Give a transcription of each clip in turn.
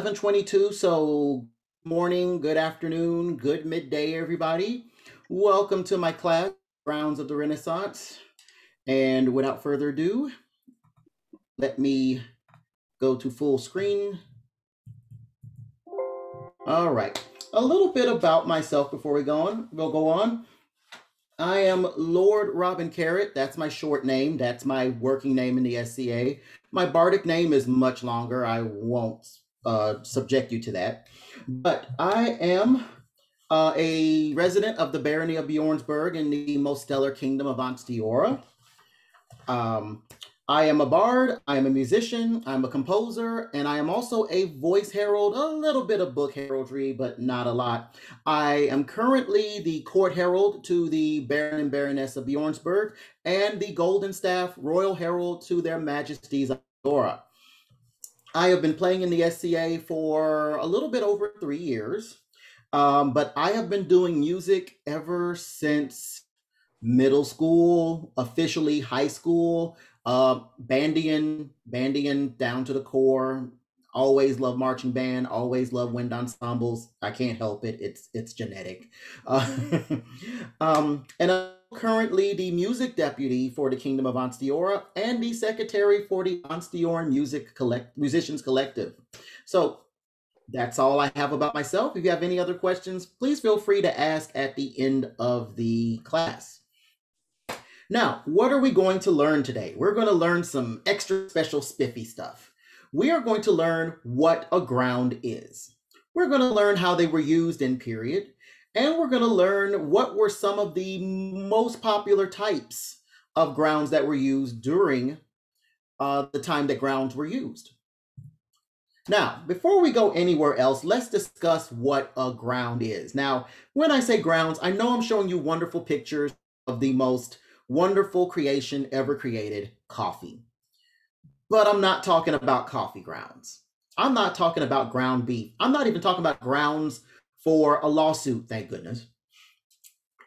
11:22, so morning, good afternoon, good midday, everybody. Welcome to my class, Grounds of the Renaissance. And without further ado, let me go to full screen. All right. A little bit about myself before we go on. We'll go on. I am Lord Robin Carrot. That's my short name. That's my working name in the SCA. My bardic name is much longer. I won't uh, subject you to that. But I am uh, a resident of the Barony of Bjornsborg in the most stellar kingdom of Ansteorra. Um, I am a bard, I am a musician, I'm a composer, and I am also a voice herald, a little bit of book heraldry, but not a lot. I am currently the court herald to the Baron and Baroness of Bjornsborg and the Golden Staff Royal Herald to their Majesties of. I have been playing in the SCA for a little bit over three years, um, but I have been doing music ever since middle school, officially high school. Uh, bandying, bandying down to the core. Always love marching band. Always love wind ensembles. I can't help it. It's it's genetic. Uh, um, and I'm currently the music deputy for the Kingdom of Ansteorra and the secretary for the Ansteorran Music Collect Musicians Collective. So that's all I have about myself. If you have any other questions, please feel free to ask at the end of the class. Now, what are we going to learn today? We're going to learn some extra special spiffy stuff. We are going to learn what a ground is. We're going to learn how they were used in period, and we're going to learn what were some of the most popular types of grounds that were used during uh, the time that grounds were used. Now, before we go anywhere else, let's discuss what a ground is. Now, when I say grounds, I know I'm showing you wonderful pictures of the most wonderful creation ever created coffee. But I'm not talking about coffee grounds. I'm not talking about ground beef. I'm not even talking about grounds for a lawsuit, thank goodness.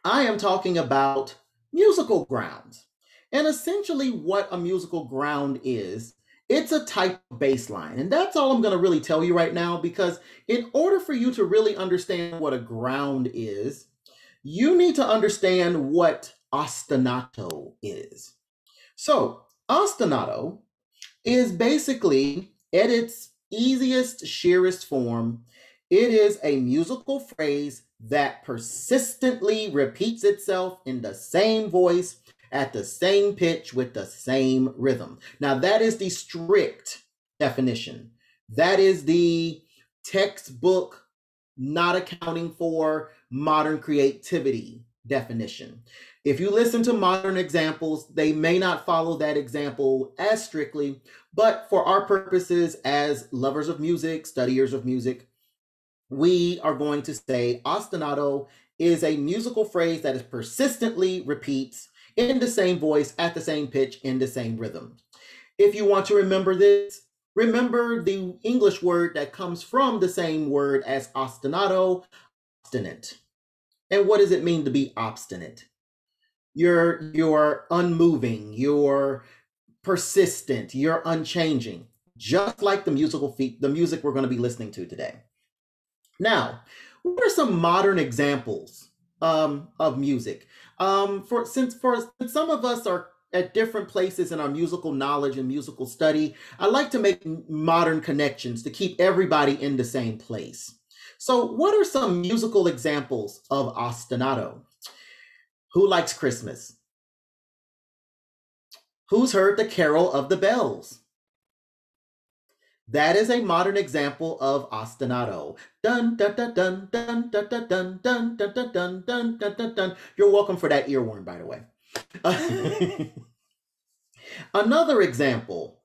I am talking about musical grounds. And essentially, what a musical ground is, it's a type of bass line. And that's all I'm going to really tell you right now because, in order for you to really understand what a ground is, you need to understand what ostinato is. So, ostinato is basically, at its easiest, sheerest form, it is a musical phrase that persistently repeats itself in the same voice at the same pitch with the same rhythm. Now, that is the strict definition. That is the textbook, not accounting for modern creativity definition. If you listen to modern examples, they may not follow that example as strictly, but for our purposes as lovers of music, studiers of music, we are going to say ostinato is a musical phrase that is persistently repeats in the same voice, at the same pitch, in the same rhythm. If you want to remember this, remember the English word that comes from the same word as ostinato, obstinate. And what does it mean to be obstinate? you're you're unmoving you're persistent you're unchanging just like the musical feat the music we're going to be listening to today now what are some modern examples um, of music um, for since for since some of us are at different places in our musical knowledge and musical study i like to make modern connections to keep everybody in the same place so what are some musical examples of ostinato who likes Christmas? Who's heard the carol of the bells? That is a modern example of ostinato. Dun dun dun dun dun dun dun dun dun dun dun dun. You're welcome for that earworm, by the way. Another example.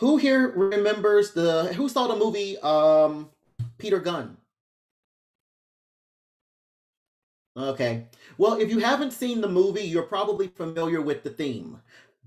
Who here remembers the who saw the movie um Peter Gunn? Okay. Well, if you haven't seen the movie, you're probably familiar with the theme.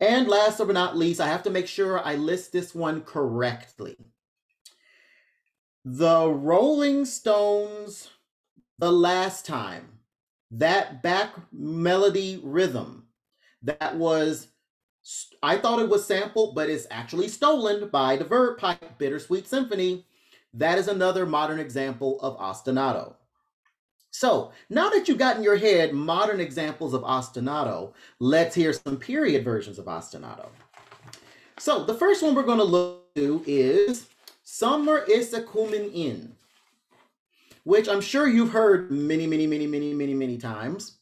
And last but not least, I have to make sure I list this one correctly. The Rolling Stones, The Last Time, that back melody rhythm that was I thought it was sampled, but it's actually stolen by the Verve Pipe Bittersweet Symphony. That is another modern example of ostinato. So now that you've got in your head modern examples of ostinato, let's hear some period versions of ostinato. So the first one we're going to look to is Summer is a coming in, which I'm sure you've heard many, many, many, many, many, many times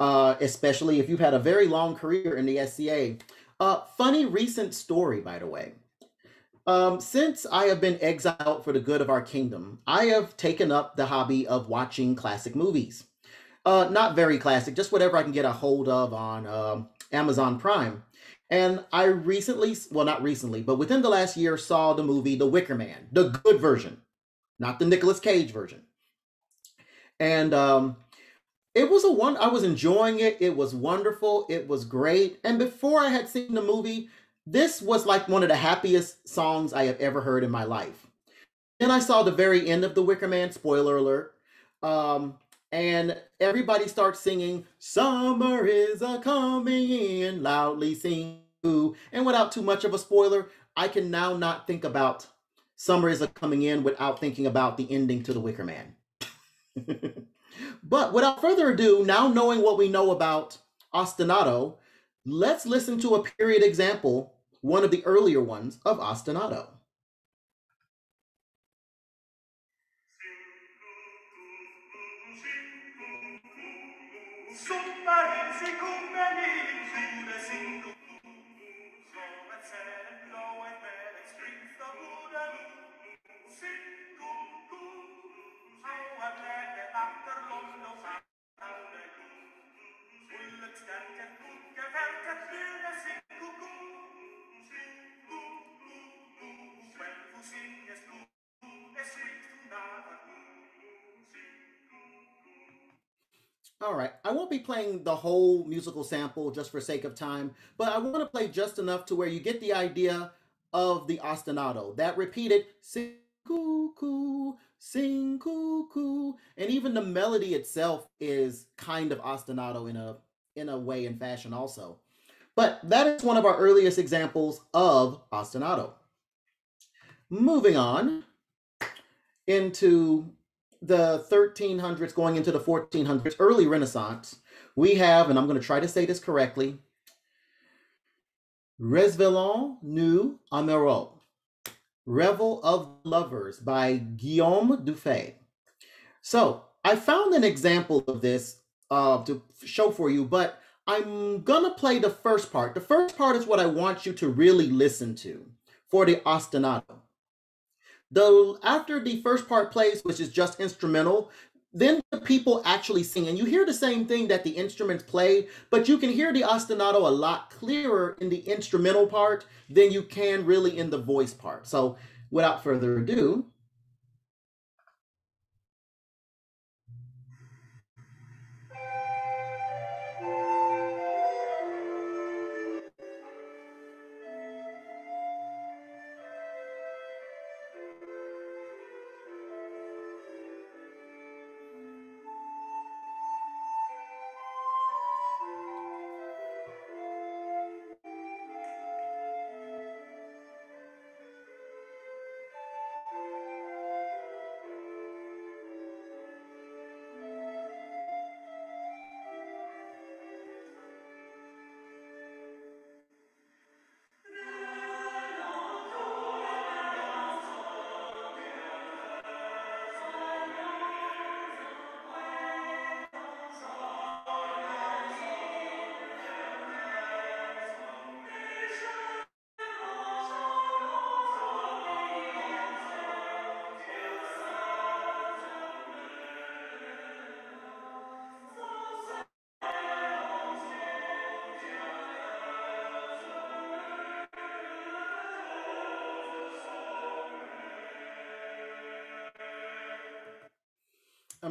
uh, especially if you've had a very long career in the SCA. Uh, funny recent story, by the way. Um, since I have been exiled for the good of our kingdom, I have taken up the hobby of watching classic movies. Uh, not very classic, just whatever I can get a hold of on uh, Amazon Prime. And I recently, well, not recently, but within the last year, saw the movie The Wicker Man, the good version, not the Nicolas Cage version. And um, it was a one i was enjoying it it was wonderful it was great and before i had seen the movie this was like one of the happiest songs i have ever heard in my life. Then i saw the very end of the wicker man spoiler alert um, and everybody starts singing summer is a coming in loudly sing and without too much of a spoiler i can now not think about summer is a coming in without thinking about the ending to the wicker man. But without further ado, now knowing what we know about ostinato, let's listen to a period example, one of the earlier ones of ostinato. All right, I won't be playing the whole musical sample just for sake of time, but I want to play just enough to where you get the idea of the ostinato, that repeated sing cuckoo, sing cuckoo, and even the melody itself is kind of ostinato in a in a way and fashion also. But that is one of our earliest examples of ostinato. Moving on into the 1300s going into the 1400s, early Renaissance, we have, and I'm going to try to say this correctly, Reveillon nous amoureux, Revel of Lovers by Guillaume Dufay. So I found an example of this uh, to show for you, but I'm gonna play the first part. The first part is what I want you to really listen to for the ostinato. The after the first part plays, which is just instrumental, then the people actually sing, and you hear the same thing that the instruments play, but you can hear the ostinato a lot clearer in the instrumental part than you can really in the voice part. So, without further ado,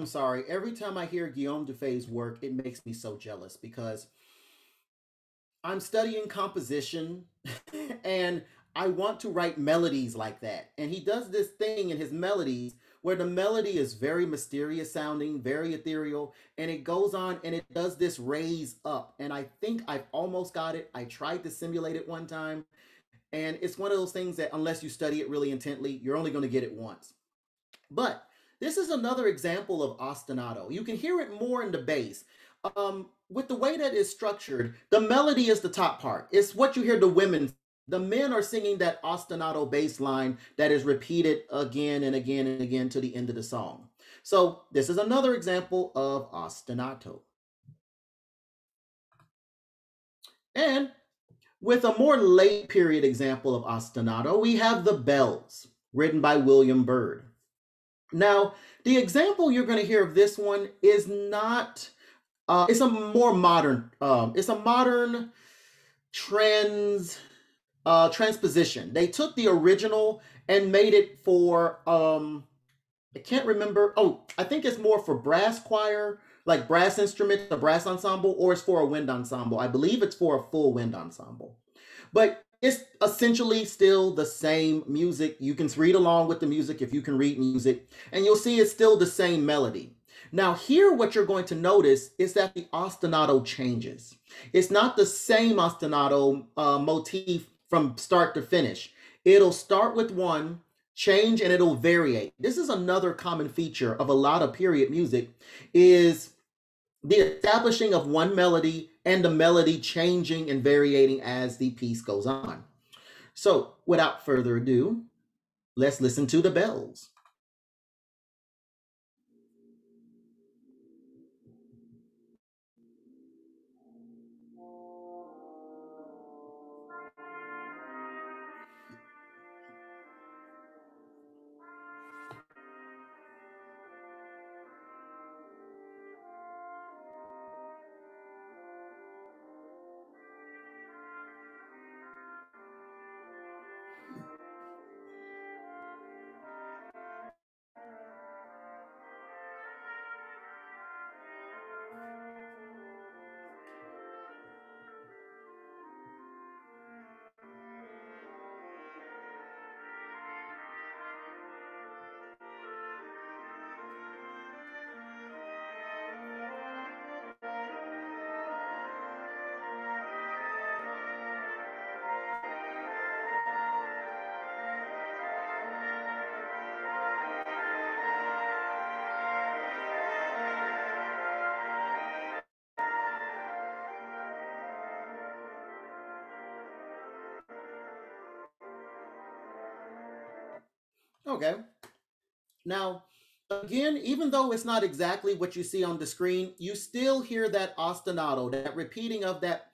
sorry. Every time I hear Guillaume Dufay's work, it makes me so jealous because I'm studying composition and I want to write melodies like that. And he does this thing in his melodies where the melody is very mysterious sounding, very ethereal, and it goes on and it does this raise up. And I think I've almost got it. I tried to simulate it one time, and it's one of those things that unless you study it really intently, you're only going to get it once. But this is another example of ostinato. You can hear it more in the bass. Um, with the way that it's structured, the melody is the top part. It's what you hear the women. The men are singing that ostinato bass line that is repeated again and again and again to the end of the song. So this is another example of ostinato. And with a more late period example of ostinato, we have the bells, written by William Byrd. Now, the example you're going to hear of this one is not, uh, it's a more modern, um, it's a modern trans, uh, transposition. They took the original and made it for, um, I can't remember. Oh, I think it's more for brass choir, like brass instruments, the brass ensemble, or it's for a wind ensemble. I believe it's for a full wind ensemble. But it's essentially still the same music. You can read along with the music if you can read music, and you'll see it's still the same melody. Now, here, what you're going to notice is that the ostinato changes. It's not the same ostinato uh, motif from start to finish. It'll start with one, change, and it'll variate. This is another common feature of a lot of period music is the establishing of one melody and the melody changing and varying as the piece goes on. So, without further ado, let's listen to the bells. Now, again, even though it's not exactly what you see on the screen, you still hear that ostinato, that repeating of that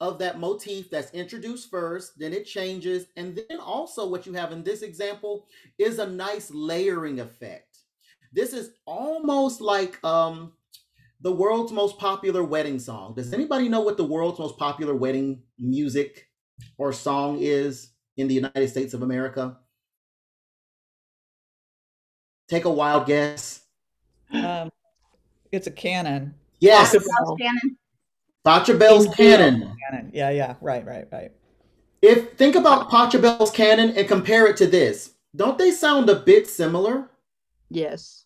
of that motif that's introduced first, then it changes, and then also what you have in this example is a nice layering effect. This is almost like um the world's most popular wedding song. Does anybody know what the world's most popular wedding music or song is in the United States of America? Take a wild guess. Um, it's a canon. Yes, Pachelbel's canon. Pachelbel's canon. Canon. Yeah, yeah. Right, right, right. If think about Pachelbel's canon and compare it to this, don't they sound a bit similar? Yes.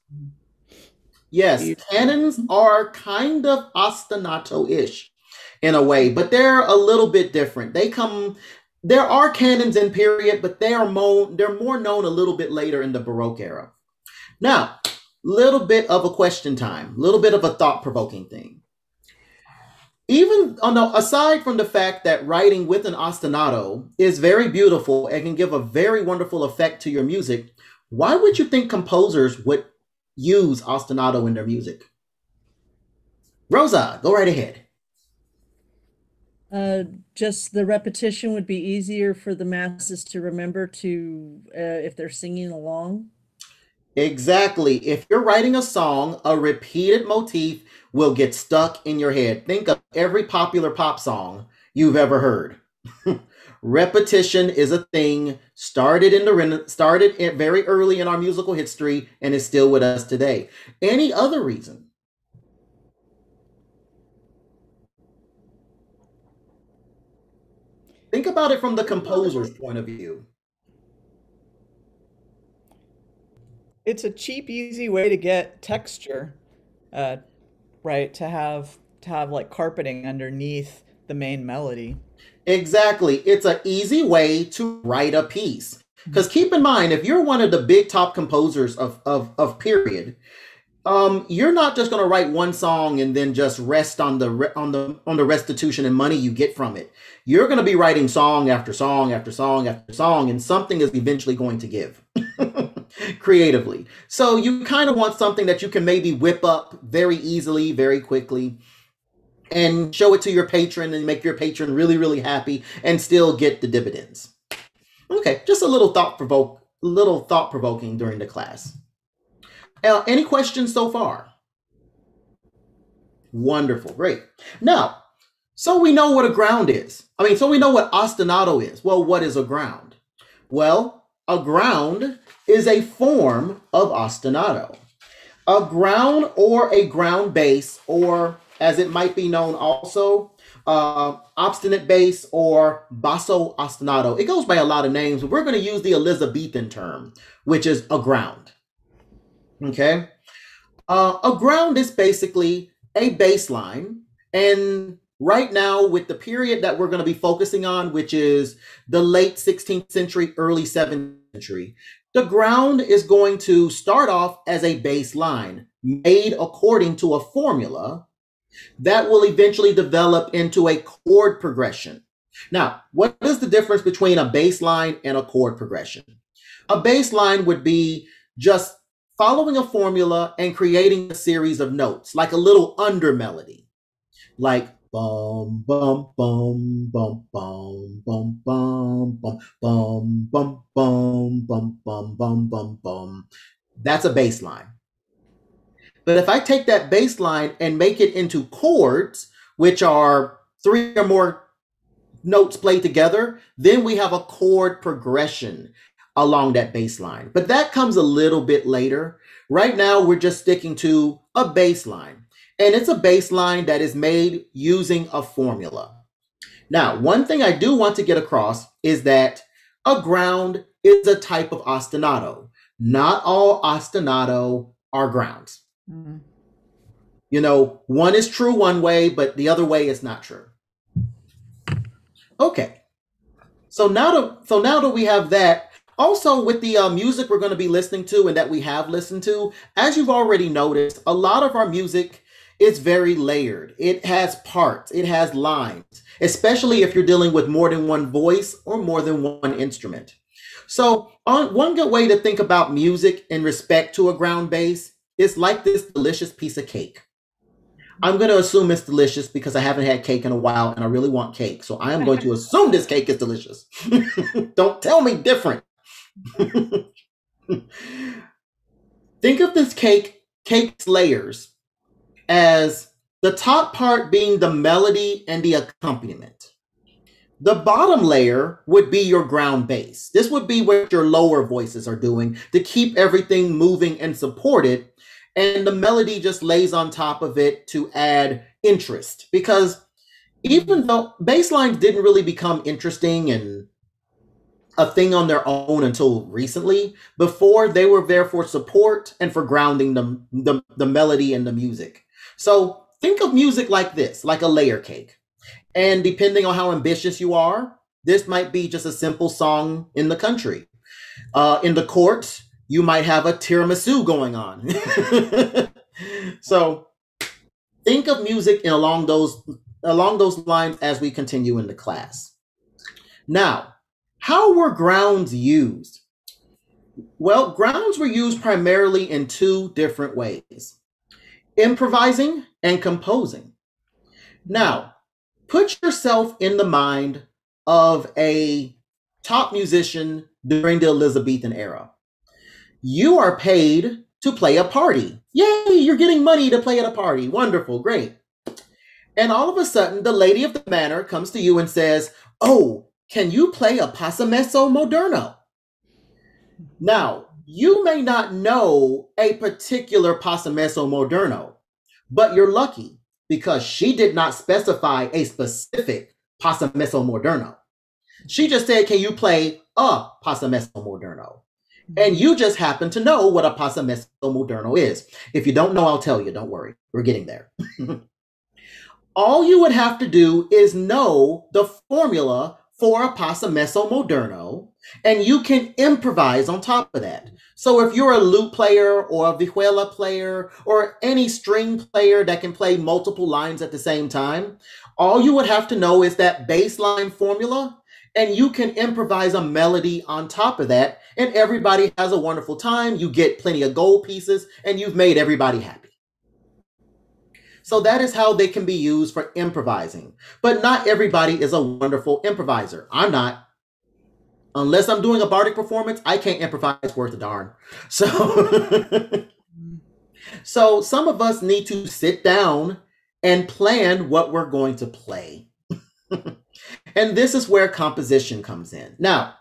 Yes, cannons are kind of ostinato-ish in a way, but they're a little bit different. They come there are cannons in period, but they are more they're more known a little bit later in the Baroque era. Now, little bit of a question time, little bit of a thought-provoking thing. Even on the, aside from the fact that writing with an ostinato is very beautiful and can give a very wonderful effect to your music, why would you think composers would use ostinato in their music? Rosa, go right ahead. Uh, just the repetition would be easier for the masses to remember to uh, if they're singing along. Exactly. If you're writing a song, a repeated motif will get stuck in your head. Think of every popular pop song you've ever heard. Repetition is a thing started in the started very early in our musical history and is still with us today. Any other reason? Think about it from the composer's point of view. It's a cheap, easy way to get texture, uh, right? To have to have like carpeting underneath the main melody. Exactly. It's an easy way to write a piece. Because keep in mind, if you're one of the big top composers of, of, of period, um, you're not just going to write one song and then just rest on the on the on the restitution and money you get from it. You're going to be writing song after song after song after song, and something is eventually going to give creatively. So you kind of want something that you can maybe whip up very easily, very quickly and show it to your patron and make your patron really really happy and still get the dividends. Okay just a little thought provoke little thought provoking during the class. Uh, any questions so far? Wonderful great. Now so we know what a ground is. I mean so we know what ostinato is. Well what is a ground? Well a ground is a form of ostinato a ground or a ground bass or as it might be known also, uh, obstinate bass or basso ostinato. It goes by a lot of names, but we're going to use the Elizabethan term, which is a ground. Okay? Uh, a ground is basically a bass line. And right now, with the period that we're going to be focusing on, which is the late 16th century, early 17th century, the ground is going to start off as a bass line made according to a formula that will eventually develop into a chord progression. Now, what is the difference between a bass line and a chord progression? A bass line would be just following a formula and creating a series of notes, like a little under melody, like bum bum bum bum bum bum bum bum bum bum bum bum bum bum bum. That's a bass line. But if I take that bass line and make it into chords, which are three or more notes played together, then we have a chord progression along that bass line. But that comes a little bit later. Right now, we're just sticking to a bass line. And it's a baseline that is made using a formula. Now, one thing I do want to get across is that a ground is a type of ostinato. Not all ostinato are grounds. Mhm. You know, one is true one way, but the other way is not true. Okay. So now that so now that we have that, also with the uh, music we're going to be listening to and that we have listened to, as you've already noticed, a lot of our music is very layered. It has parts, it has lines, especially if you're dealing with more than one voice or more than one instrument. So, on, one good way to think about music in respect to a ground bass is like this delicious piece of cake. I'm going to assume it's delicious because I haven't had cake in a while and I really want cake. So I am going to assume this cake is delicious. Don't tell me different. Think of this cake, cake's layers, as the top part being the melody and the accompaniment. The bottom layer would be your ground bass. This would be what your lower voices are doing to keep everything moving and supported. And the melody just lays on top of it to add interest. Because even though bass lines didn't really become interesting and a thing on their own until recently, before they were there for support and for grounding the, the, the melody and the music. So think of music like this, like a layer cake. And depending on how ambitious you are, this might be just a simple song in the country. Uh, in the courts, you might have a tiramisu going on. so think of music along those along those lines as we continue in the class. Now, how were grounds used? Well, grounds were used primarily in two different ways improvising and composing. Now, put yourself in the mind of a top musician during the Elizabethan era. You are paid to play a party. Yay, you're getting money to play at a party. Wonderful, great. And all of a sudden, the lady of the manor comes to you and says, Oh, Can you play a Passamesso Moderno? Now, you may not know a particular Passamesso Moderno, but you're lucky because she did not specify a specific Passamesso Moderno. She just said, Can you play a Passamesso Moderno? And you just happen to know what a Passamesso Moderno is. If you don't know, I'll tell you. Don't worry. We're getting there. All you would have to do is know the formula for a Passamesso Moderno, and you can improvise on top of that. So if you're a lute player or a vihuela player or any string player that can play multiple lines at the same time, all you would have to know is that baseline formula, and you can improvise a melody on top of that, and everybody has a wonderful time. You get plenty of gold pieces, and you've made everybody happy. So that is how they can be used for improvising. But not everybody is a wonderful improviser. I'm not. Unless I'm doing a bardic performance, I can't improvise worth a darn. So So some of us need to sit down and plan what we're going to play. and this is where composition comes in. Now,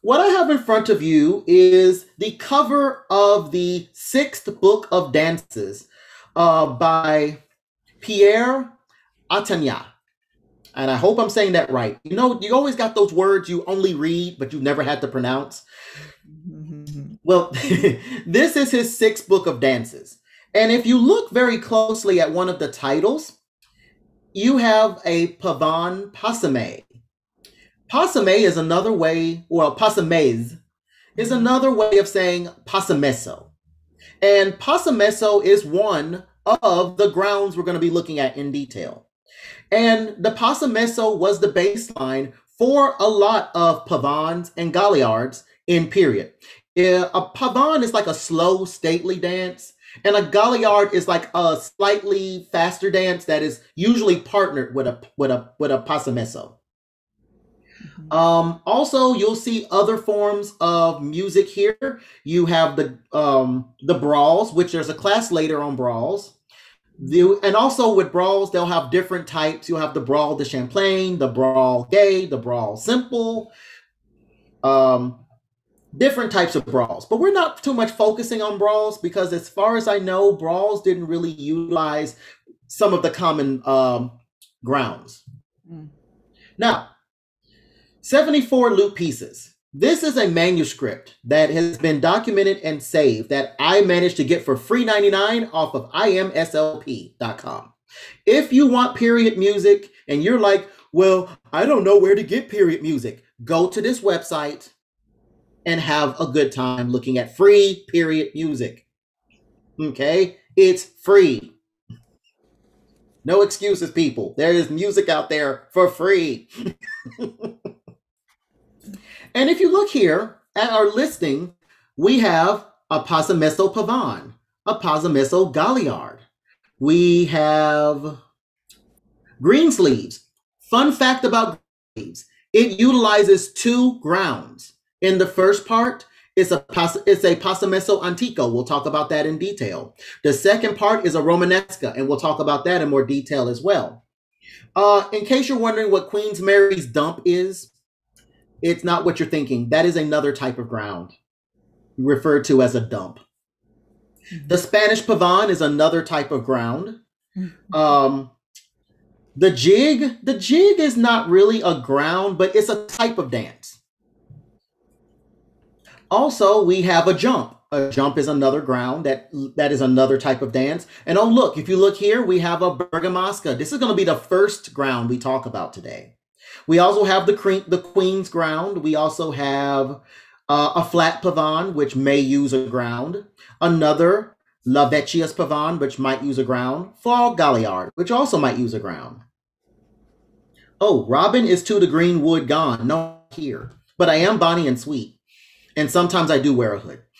what I have in front of you is the cover of the sixth book of dances uh, by Pierre Atania. And I hope I'm saying that right. You know, you always got those words you only read, but you never had to pronounce. Mm-hmm. Well, this is his sixth book of dances. And if you look very closely at one of the titles, you have a pavan pasame. Pasame is another way, well, pasamez is mm-hmm. another way of saying pasameso. And pasameso is one of the grounds we're going to be looking at in detail. And the pasameso was the baseline for a lot of pavans and galliards in period. A pavan is like a slow, stately dance, and a galliard is like a slightly faster dance that is usually partnered with a with a with a pasameso. Um, also, you'll see other forms of music here. You have the um, the brawls, which there's a class later on brawls. The, and also with brawls, they'll have different types. You'll have the brawl de Champlain, the brawl gay, the brawl simple, um, different types of brawls. But we're not too much focusing on brawls because, as far as I know, brawls didn't really utilize some of the common um, grounds. Mm. Now, 74 lute pieces. This is a manuscript that has been documented and saved that I managed to get for free 99 off of imslp.com. If you want period music and you're like, well, I don't know where to get period music, go to this website and have a good time looking at free period music. Okay? It's free. No excuses, people. There is music out there for free. And if you look here at our listing, we have a Pasameso Pavan, a Pasameso Galliard. We have green sleeves. Fun fact about green sleeves, it utilizes two grounds. In the first part, it's a it's a Pasameso Antico. We'll talk about that in detail. The second part is a Romanesca, and we'll talk about that in more detail as well. Uh, in case you're wondering what Queen's Mary's dump is, it's not what you're thinking. That is another type of ground referred to as a dump. The Spanish pavan is another type of ground. Um, the jig, the jig is not really a ground, but it's a type of dance. Also, we have a jump. A jump is another ground that that is another type of dance. And oh look, if you look here, we have a bergamasca. This is going to be the first ground we talk about today. We also have the queen, the Queen's ground. We also have uh, a flat pavan, which may use a ground. Another La Vecchia's pavan, which might use a ground. Fall Galliard, which also might use a ground. Oh, Robin is to the green wood gone. No, here. But I am Bonnie and Sweet. And sometimes I do wear a hood.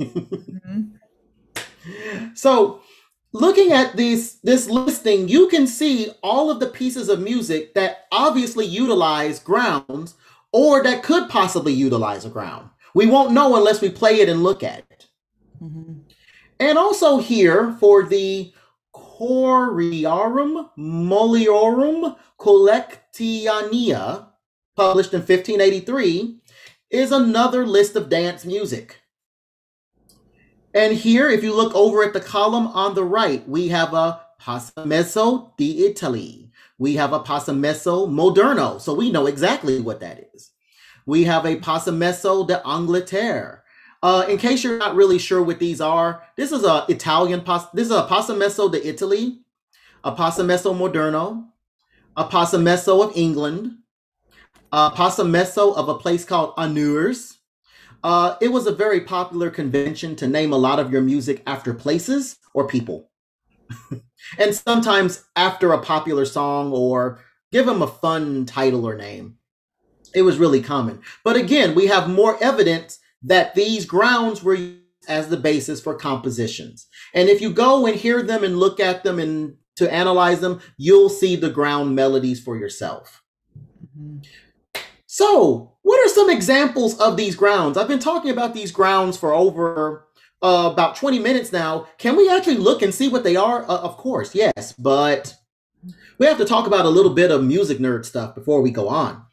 Mhm. So, looking at this this listing, you can see all of the pieces of music that obviously utilize grounds or that could possibly utilize a ground. We won't know unless we play it and look at it. Mhm. And also here for the Chorearum Molliorum Collectanea, published in 1583, is another list of dance music. And here, if you look over at the column on the right, we have a Passamesso di Italy. We have a Passamesso Moderno, so we know exactly what that is. We have a Passamesso d'Angleterre. Uh, in case you're not really sure what these are, this is a Italian pas. This is a Passamesso de Italy, a Passamesso Moderno, a Passamesso of England, a Passamesso of a place called Anvers. Uh, it was a very popular convention to name a lot of your music after places or people, and sometimes after a popular song or give them a fun title or name. It was really common. But again, we have more evidence that these grounds were used as the basis for compositions. And if you go and hear them and look at them and to analyze them, you'll see the ground melodies for yourself. Mhm. So, what are some examples of these grounds? I've been talking about these grounds for over uh, about 20 minutes now. Can we actually look and see what they are? Uh, of course, yes, but we have to talk about a little bit of music nerd stuff before we go on.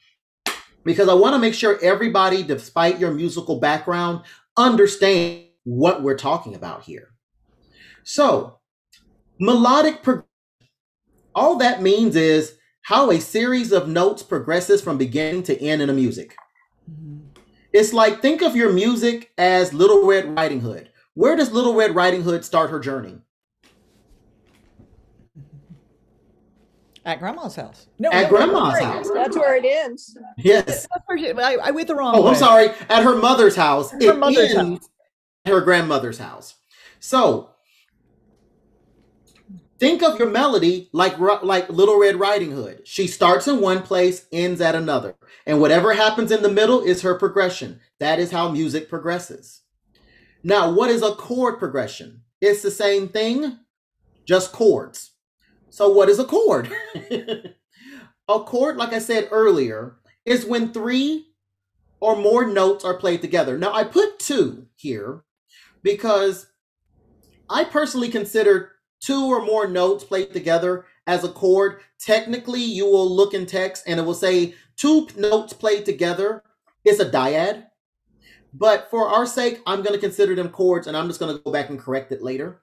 Because I want to make sure everybody, despite your musical background, understand what we're talking about here. So, melodic progression. All that means is how a series of notes progresses from beginning to end in a music. Mhm. It's like think of your music as Little Red Riding Hood. Where does Little Red Riding Hood start her journey? At grandma's house. No, At no, grandma's house. That's where it ends. Yes. She- I, I went the wrong Oh, way. I'm sorry. At her mother's house. At her It mother's ends at her grandmother's house. So think of your melody like like Little Red Riding Hood. She starts in one place, ends at another, and whatever happens in the middle is her progression. That is how music progresses. Now, what is a chord progression? It's the same thing, just chords. So, what is a chord? a chord, like I said earlier, is when three or more notes are played together. Now, I put two here because I personally consider two or more notes played together as a chord. Technically, you will look in text and it will say two notes played together is a dyad. But for our sake, I'm going to consider them chords and I'm just going to go back and correct it later.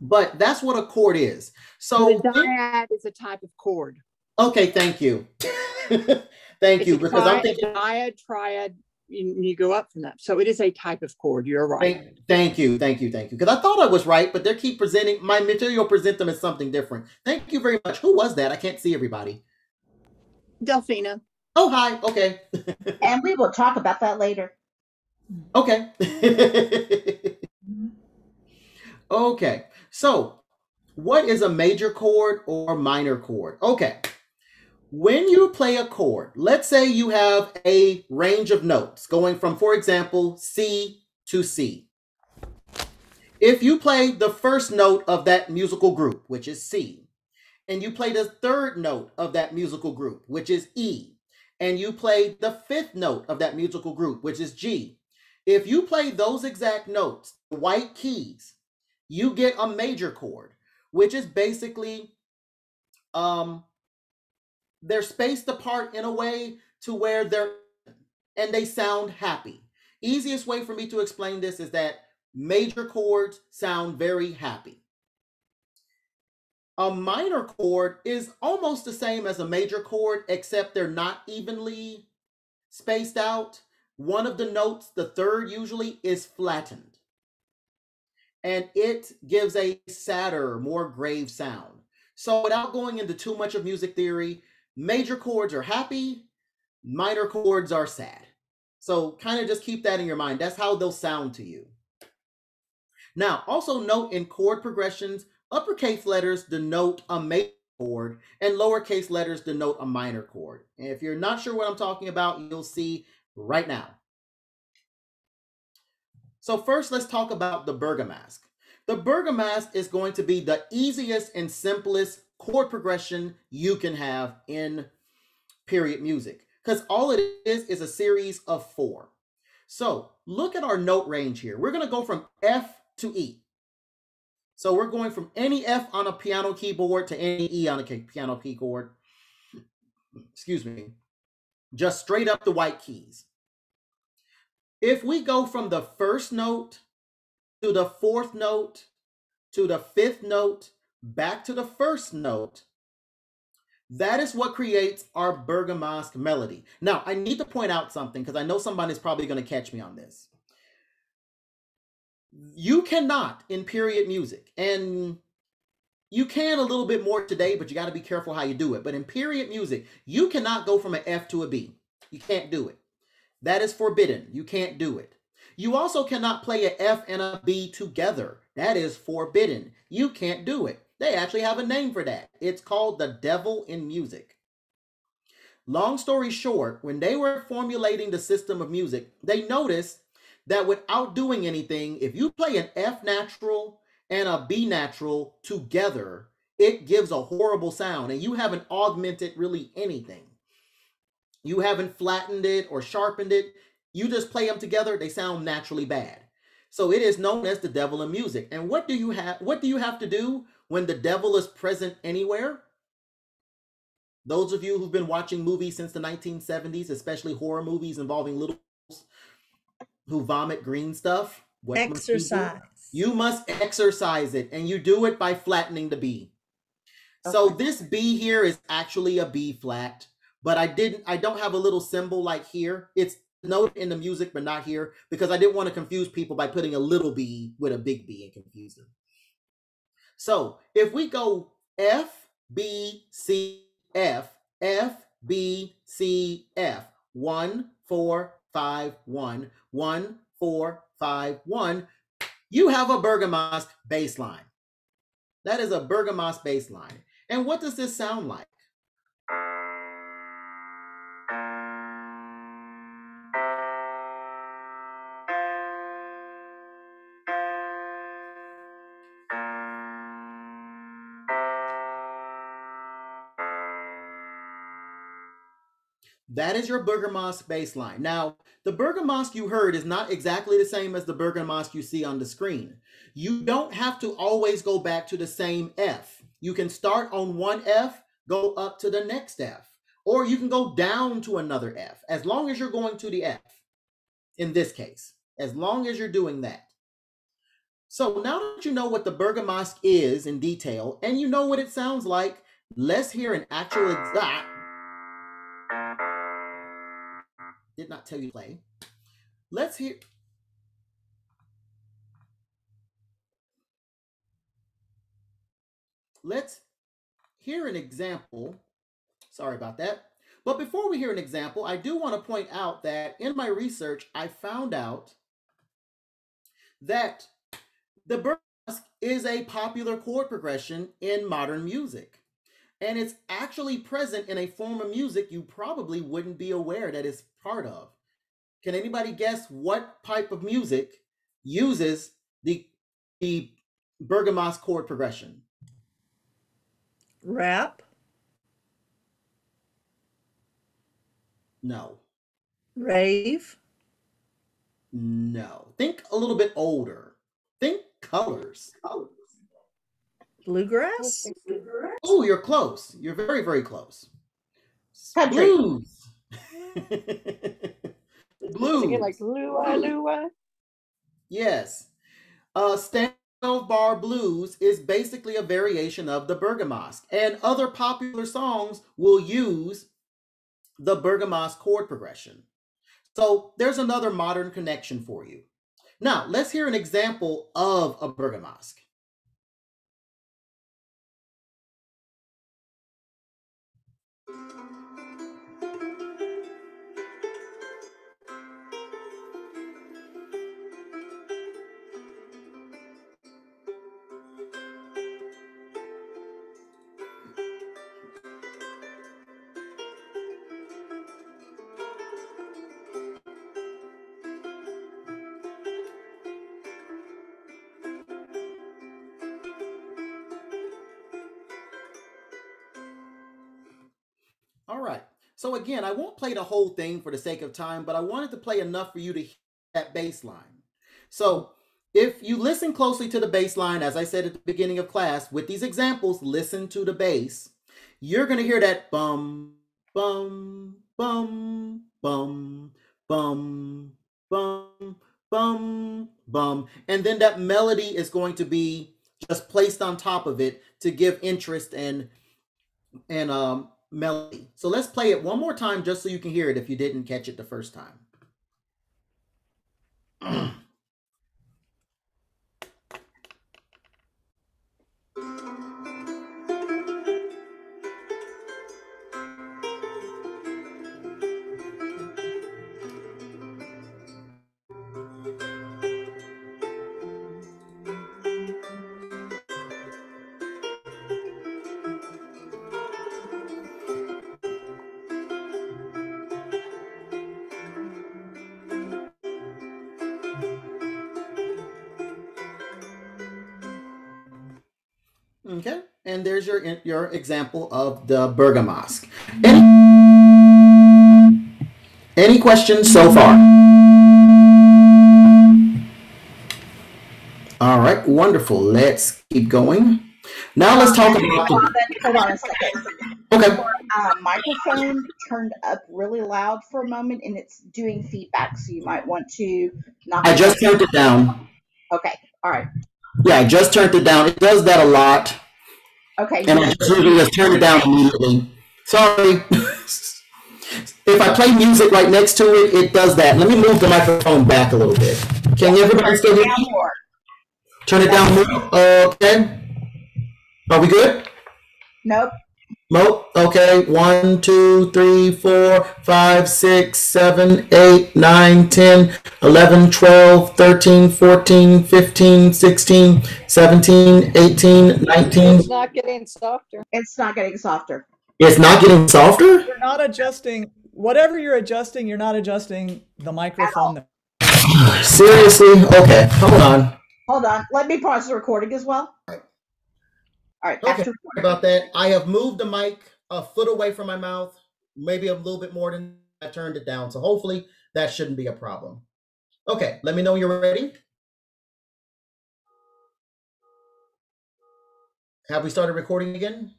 But that's what a chord is. So, the dyad is a type of chord. okay, thank you. thank It's you because I'm thinking dyad, triad. You, you go up from that. So it is a type of chord. You're right. Thank, thank you, thank you, thank you. Because I thought I was right, but they keep presenting my material present them as something different. Thank you very much. Who was that? I can't see everybody. Delphina. Oh, hi. Okay. And we will talk about that later. okay. Mhm. okay. So, what is a major chord or minor chord? Okay. When you play a chord, let's say you have a range of notes going from, for example, C to C. If you play the first note of that musical group, which is C, and you play the third note of that musical group, which is E, and you play the fifth note of that musical group, which is G, if you play those exact notes, the white keys, you get a major chord, which is basically um they're spaced apart in a way to where they're and they sound happy. Easiest way for me to explain this is that major chords sound very happy. A minor chord is almost the same as a major chord, except they're not evenly spaced out. One of the notes, the third usually, is flattened. And it gives a sadder, more grave sound. So, without going into too much of music theory, major chords are happy, minor chords are sad. So, kind of just keep that in your mind. That's how they'll sound to you. Now, also note in chord progressions, uppercase letters denote a major chord and lowercase letters denote a minor chord. And if you're not sure what I'm talking about, you'll see right now. So first, let's talk about the Bergamask. The Bergamask is going to be the easiest and simplest chord progression you can have in period music because all it is is a series of four. So look at our note range here. We're going to go from F to E. So we're going from any F on a piano keyboard to any E on a piano keyboard. Excuse me. just straight up the white keys. If we go from the first note to the fourth note to the fifth note back to the first note, that is what creates our Bergamasque melody. Now, I need to point out something because I know somebody's probably going to catch me on this. You cannot in period music, and you can a little bit more today, but you got to be careful how you do it. But in period music, you cannot go from an F to a B. You can't do it. That is forbidden. You can't do it. You also cannot play a F and a B together. That is forbidden. You can't do it. They actually have a name for that. It's called the devil in music. Long story short, when they were formulating the system of music, they noticed that without doing anything, if you play an F natural and a B natural together, it gives a horrible sound and you haven't augmented really anything. You haven't flattened it or sharpened it. You just play them together, they sound naturally bad. So it is known as the devil in music. And what do you have what do you have to do when the devil is present anywhere? Those of you who've been watching movies since the 1970s, especially horror movies involving little who vomit green stuff, what must you? Exorcise. You must exorcise it, and you do it by flattening the B. So this B here is actually a B flat, but I didn't, I don't have a little symbol like here. It's noted in the music, but not here because I didn't want to confuse people by putting a little B with a big B and confuse them. So if we go F, B, C, F, F, B, C, F, one, four, five, one, one, four, five, one, you have a Bergamasque bass line. That is a Bergamasque bass line. And what does this sound like? That is your Bergamasque bass line. Now, the Bergamasque you heard is not exactly the same as the Bergamasque you see on the screen. You don't have to always go back to the same F. You can start on one F, go up to the next F, or you can go down to another F, as long as you're going to the F, in this case, as long as you're doing that. So now that you know what the Bergamasque is in detail, and you know what it sounds like, let's hear an actual exact. Did not tell you to play. Let's hear. Let's hear an example. Sorry about that. But before we hear an example, I do want to point out that in my research, I found out that the Bergamasque is a popular chord progression in modern music. And it's actually present in a form of music you probably wouldn't be aware that it's part of. Can anybody guess what type of music uses the the Bergamasque chord progression? Rap. No. Rave. No. Think a little bit older. Think colors. Bluegrass. Oh, you're close. You're very, very close. Country. Blues. Blues. Singing like Lua Lua. Yes. Uh, Stand 12 Bar Blues is basically a variation of the Bergamasque, and other popular songs will use the Bergamasque chord progression. So there's another modern connection for you. Now, let's hear an example of a Bergamasque. So again, I won't play the whole thing for the sake of time, but I wanted to play enough for you to hear that bass line. So if you listen closely to the bass line, as I said at the beginning of class, with these examples, listen to the bass. You're going to hear that bum, bum, bum, bum, bum, bum, bum, bum. And then that melody is going to be just placed on top of it to give interest and and um melody. So let's play it one more time just so you can hear it if you didn't catch it the first time. Okay, and there's your your example of the Bergamasque. Any any questions so far? All right, wonderful. Let's keep going. Now let's talk about Hold on, a second. okay. Your uh, microphone turned up really loud for a moment and it's doing feedback, so you might want to knock I just turned it down. Okay, all right. Yeah, I just turned it down. It does that a lot, Okay, and I just usually just turn it down immediately. Sorry. if I play music right next to it, it does that. Let me move the microphone back a little bit. Can everybody still hear me? Turn it down more. Okay. Are we good? Nope. Mo, okay. One, two, three, four, five, six, seven, eight, nine, ten, eleven, twelve, thirteen, fourteen, fifteen, sixteen, seventeen, eighteen, nineteen. It's not getting softer. It's not getting softer. It's not getting softer? You're not adjusting whatever you're adjusting. You're not adjusting the microphone. Seriously? Okay. Hold on. Hold on. Let me pause the recording as well. All right, Okay. Sorry about that. I have moved the mic a foot away from my mouth, maybe a little bit more than I turned it down. So hopefully that shouldn't be a problem. Okay, let me know you're ready. Have we started recording again?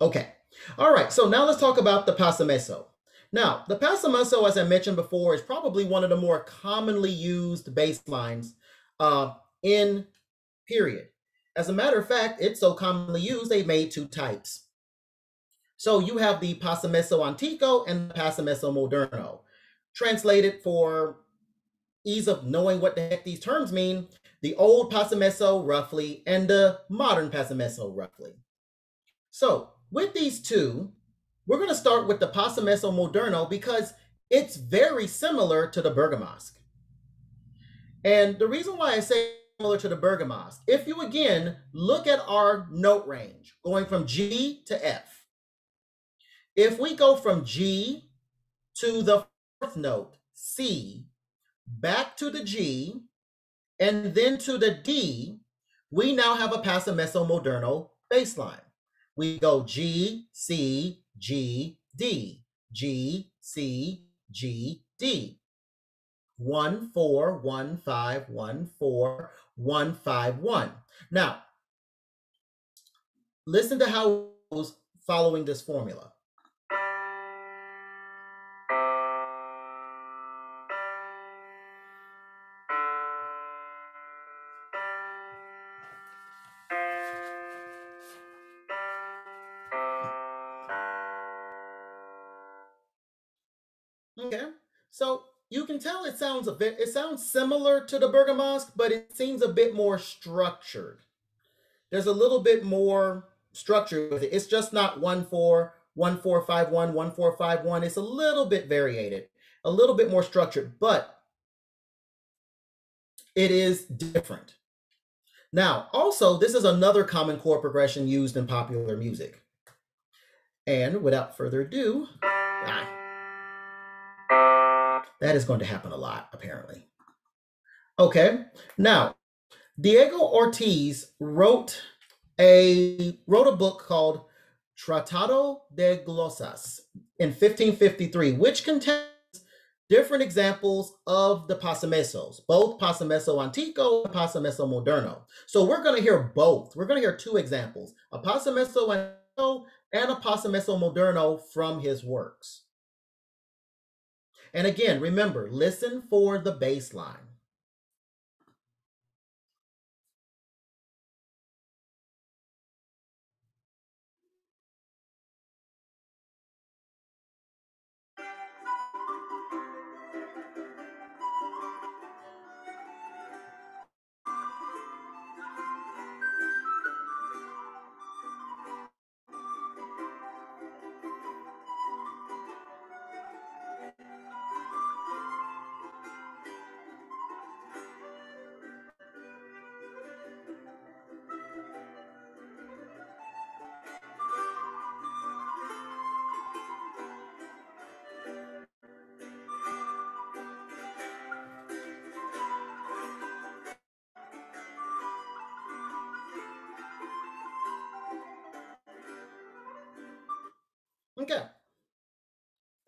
Okay. All right. So now let's talk about the passamezzo. Now, the passamezzo, as I mentioned before, is probably one of the more commonly used bass lines uh, in period. As a matter of fact, it's so commonly used, they made two types. So you have the Passamezzo Antico and the Passamezzo Moderno. Translated for ease of knowing what the heck these terms mean, the old Passamezzo roughly and the modern Passamezzo roughly. So with these two, we're going to start with the Passamezzo Moderno because it's very similar to the Bergamasque. And the reason why I say similar to the Bergamasque, if you again look at our note range going from G to F, if we go from G to the fourth note, C, back to the G, and then to the D, we now have a Passamezzo Moderno bass line. We go G, C, G, D, G, C, G, D. One, four, one, five, one, four, one, five, one. Now, listen to how goes following this formula. Okay, so you can tell it sounds a bit, it sounds similar to the Bergamasque, but it seems a bit more structured. There's a little bit more structure with it. It's just not one four, one four five one, one four five one. It's a little bit variated, a little bit more structured, but it is different. Now, also, this is another common chord progression used in popular music. And without further ado, ah, that is going to happen a lot, apparently. Okay, now Diego Ortiz wrote a wrote a book called Tratado de Glosas in 1553, which contains different examples of the passamezzos, both passamezzo antico and passamezzo moderno. So we're going to hear both. We're going to hear two examples, a passamezzo antico and a passamezzo moderno from his works. And again, remember, listen for the bass line.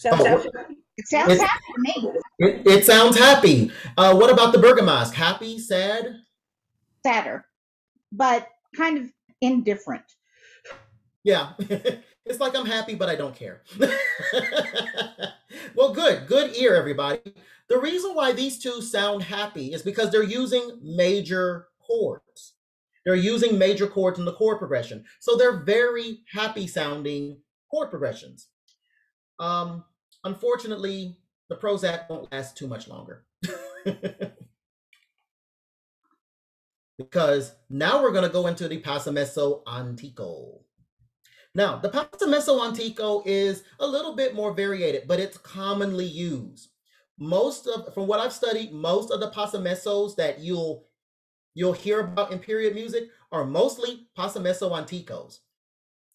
Sounds Oh, happy. It sounds happy to me. It, it sounds happy. Uh, what about the Bergamasque? Happy, sad? Sadder, but kind of indifferent. Yeah. it's like I'm happy, but I don't care. well, good. Good ear, everybody. The reason why these two sound happy is because they're using major chords. They're using major chords in the chord progression. So they're very happy sounding chord progressions. Um, unfortunately, the Prozac won't last too much longer. because now we're going to go into the Passamezzo Antico. Now, the Passamezzo Antico is a little bit more variated, but it's commonly used. Most of, from what I've studied, most of the Passamezzos that you'll you'll hear about in period music are mostly Passamezzo Anticos.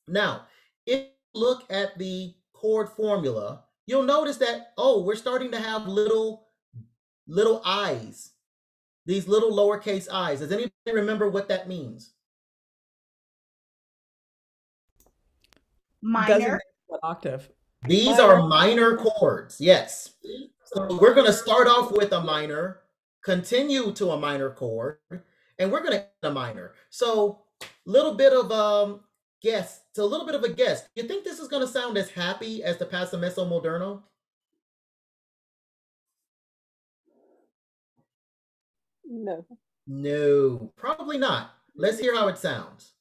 Now, if you look at the chord formula, you'll notice that oh, we're starting to have little little eyes, these little lowercase eyes. Does anybody remember what that means? Minor. octave. These are minor chords, yes. So we're going to start off with a minor, continue to a minor chord, and we're going to end a minor. So little bit of um guess, so a little bit of a guess. You think this is going to sound as happy as the Passamezzo Moderno? No. No, probably not. Let's hear how it sounds.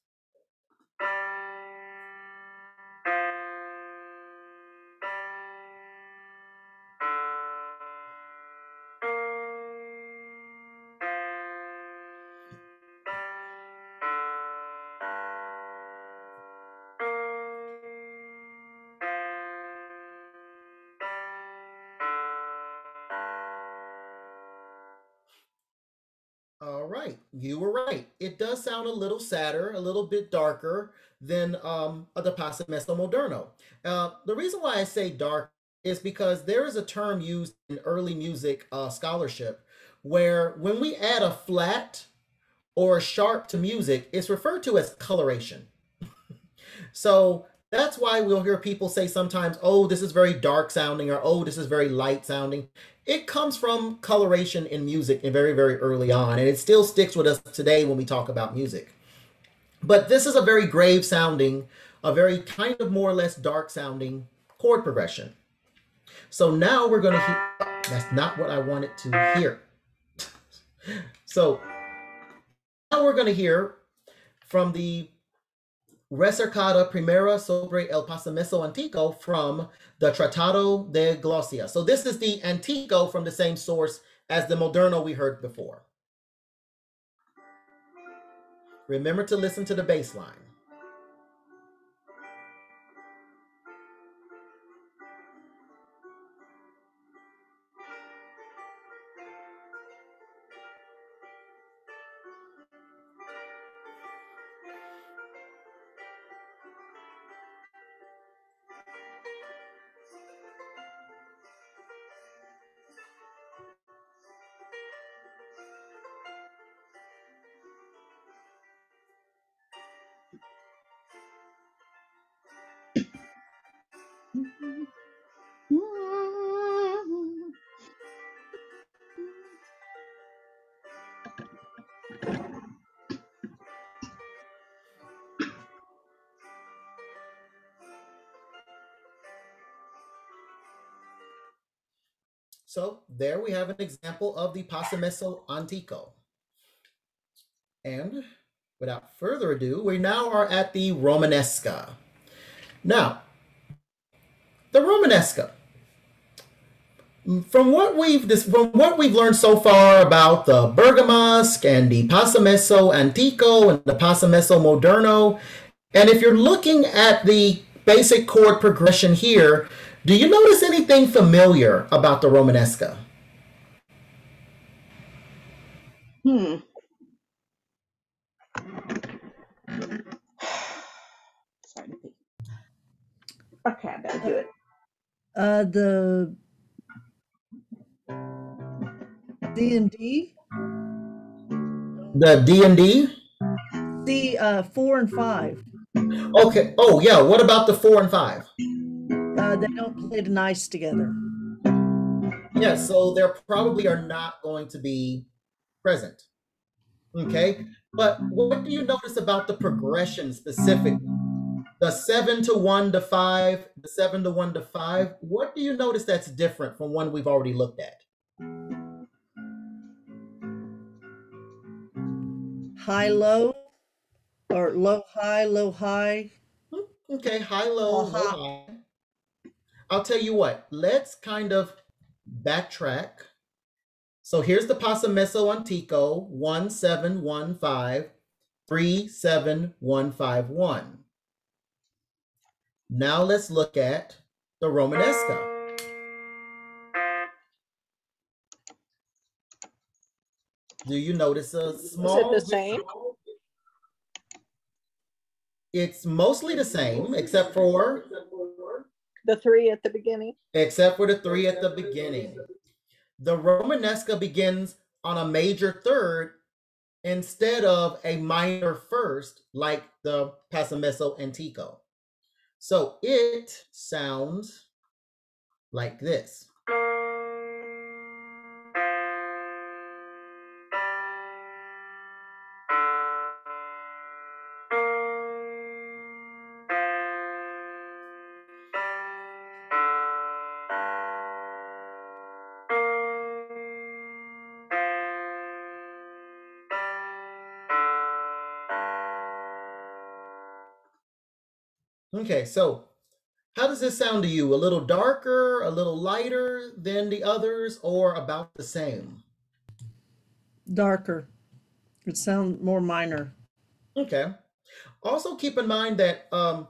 You were right. It does sound a little sadder, a little bit darker than um, the Passamezzo Moderno. Uh, the reason why I say dark is because there is a term used in early music uh, scholarship where when we add a flat or a sharp to music, it's referred to as coloration. so that's why we'll hear people say sometimes, oh, this is very dark sounding, or oh, this is very light sounding. It comes from coloration in music and very very early on and it still sticks with us today when we talk about music. But this is a very grave sounding a very kind of more or less dark sounding chord progression. So now we're going to hear that's not what i wanted to hear. So now we're going to hear from the Recercada Primera sobre el Passamezzo Antico from the Tratado de Glosas. So this is the Antico from the same source as the Moderno we heard before. Remember to listen to the bass line. So there we have an example of the Passamezzo Antico. And without further ado, we now are at the Romanesca. Now, the Romanesca. From what we've this, from what we've learned so far about the Bergamasque and the Passamezzo Antico and the Passamezzo Moderno, and if you're looking at the basic chord progression here, do you notice anything familiar about the Romanesca? Hmm. Sorry to pee. Okay, I better do it. Uh, the D and D, The D and D? the uh, four and five. Okay. Oh yeah. What about the four and five? Uh, they don't play nice together. Yeah. So there probably are not going to be present. Okay. But what do you notice about the progression specifically? The seven to one to five, the seven to one to five. What do you notice that's different from one we've already looked at? High low, or low high, low high. Okay, high, low, low, Uh-huh. high. I'll tell you what, let's kind of backtrack. So here's the Passamezzo Antico 1715 37151. Now let's look at the Romanesca. Do you notice a small? Is it the same? It's mostly the same, except for The three at the beginning. except for the three at the beginning. The Romanesca begins on a major third instead of a minor first, like the Passamezzo Antico. So it sounds like this. Okay, so how does this sound to you? A little darker, a little lighter than the others, or about the same? Darker. It sounds more minor. Okay. Also, keep in mind that um,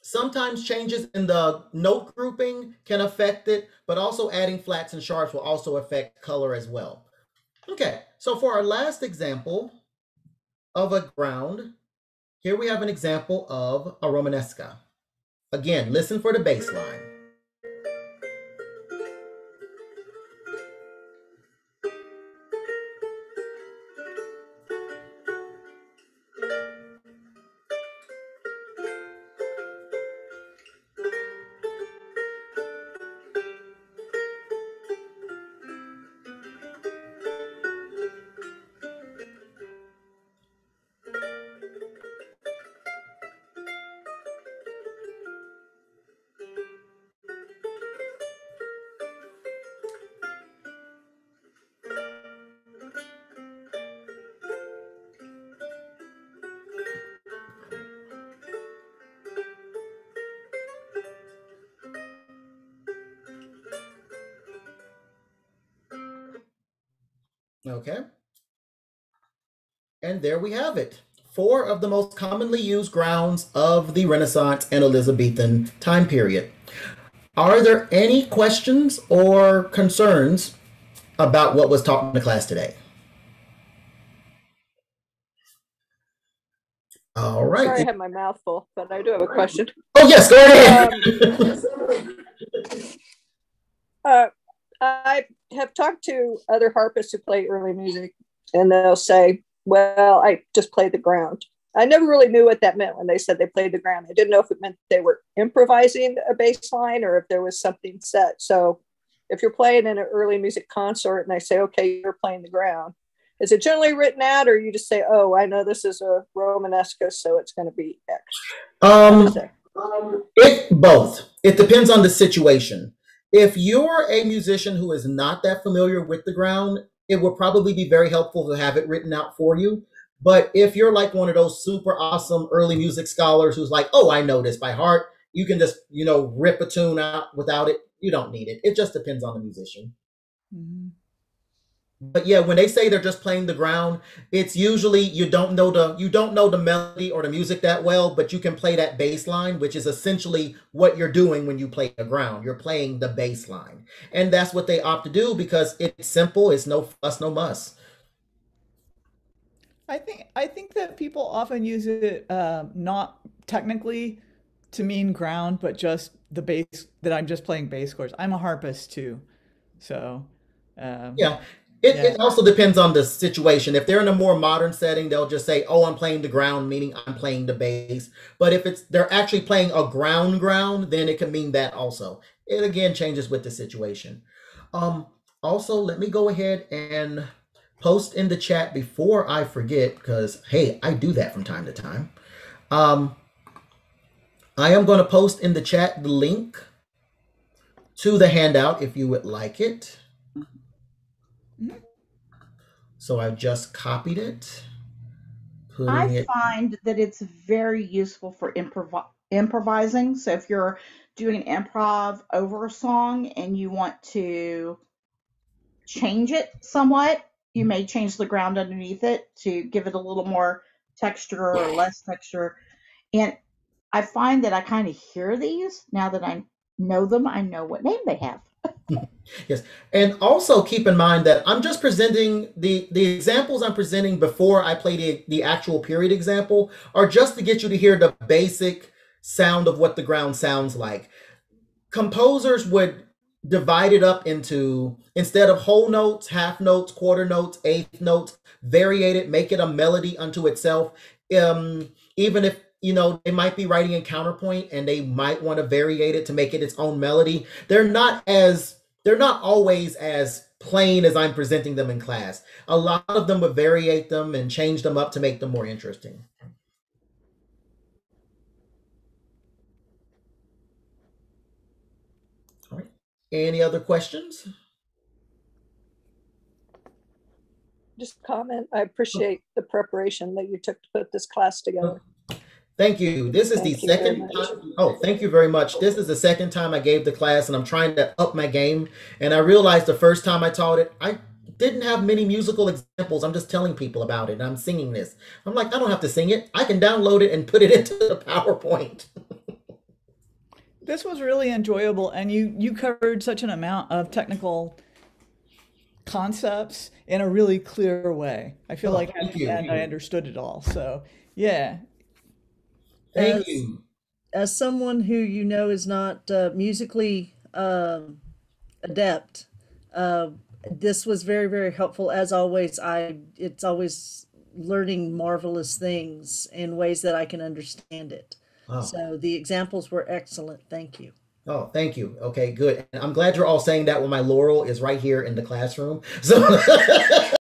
sometimes changes in the note grouping can affect it, but also adding flats and sharps will also affect color as well. Okay, so for our last example of a ground, here we have an example of a Romanesca. Again, listen for the bass line. Okay. And there we have it. Four of the most commonly used grounds of the Renaissance and Elizabethan time period. Are there any questions or concerns about what was taught in the class today? All right. Sorry, I have my mouth full, but I do have a question. Oh, yes, go ahead. Uh, I have talked to other harpists who play early music, and they'll say, "Well, I just play the ground." I never really knew what that meant when they said they played the ground. I didn't know if it meant they were improvising a bass line or if there was something set. So if you're playing in an early music concert and they say, okay, you're playing the ground, is it generally written out or you just say, oh, I know this is a Romanesca, so it's going to be X? Um, It both. It depends on the situation. If you're a musician who is not that familiar with the ground, it would probably be very helpful to have it written out for you. But if you're like one of those super awesome early music scholars who's like, "Oh, I know this by heart," you can just, you know, rip a tune out without it. You don't need it. It just depends on the musician. Mhm. But yeah, when they say they're just playing the ground, it's usually you don't know the you don't know the melody or the music that well, but you can play that bass line, which is essentially what you're doing when you play the ground. You're playing the bass line. And that's what they opt to do because it's simple, it's no fuss, no muss. I think I think that people often use it um, not technically to mean ground, but just the bass that I'm just playing bass chords. I'm a harpist too, so um, Yeah. It, Yeah. it also depends on the situation. If they're in a more modern setting, they'll just say, "Oh, I'm playing the ground," meaning I'm playing the bass. But if it's they're actually playing a ground ground, then it can mean that also. It again changes with the situation. Um, also, let me go ahead and post in the chat before I forget, because hey, I do that from time to time. Um, I am going to post in the chat the link to the handout if you would like it. So I've just copied it, I it. find that it's very useful for improv- improvising. So if you're doing an improv over a song and you want to change it somewhat, you may change the ground underneath it to give it a little more texture or less texture. And I find that I kind of hear these now that I know them, I know what name they have. Yes, and also keep in mind that I'm just presenting the the examples I'm presenting before I play the the actual period example are just to get you to hear the basic sound of what the ground sounds like. Composers would divide it up into instead of whole notes, half notes, quarter notes, eighth notes, variate it, make it a melody unto itself. Um, even if you know they might be writing in counterpoint and they might want to variate it to make it its own melody. They're not as they're not always as plain as I'm presenting them in class. A lot of them would variate them and change them up to make them more interesting. All right. Any other questions? Just comment. I appreciate the preparation that you took to put this class together. Thank you. This is the Thank you very second time. Oh, thank you very much. This is the second time I gave the class, and I'm trying to up my game. And I realized the first time I taught it, I didn't have many musical examples. I'm just telling people about it. And I'm singing this. I'm like, I don't have to sing it. I can download it and put it into the PowerPoint. This was really enjoyable, and you you covered such an amount of technical concepts in a really clear way. I feel Oh, like thank at the you. end I understood it all. So yeah, Thank As- you. As someone who you know is not uh, musically um, adept, uh, this was very, very helpful. As always, I it's always learning marvelous things in ways that I can understand it. Oh. So the examples were excellent. Thank you. Oh, thank you. Okay, good. I'm glad you're all saying that when my laurel is right here in the classroom. So